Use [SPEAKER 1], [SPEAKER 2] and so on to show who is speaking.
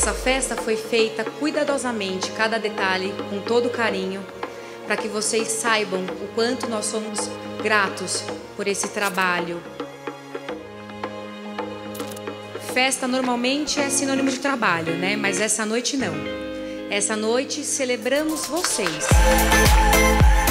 [SPEAKER 1] Essa festa foi feita cuidadosamente, cada detalhe, com todo carinho, para que vocês saibam o quanto nós somos gratos por esse trabalho. Festa normalmente é sinônimo de trabalho, né? Mas essa noite não. Essa noite celebramos vocês. Música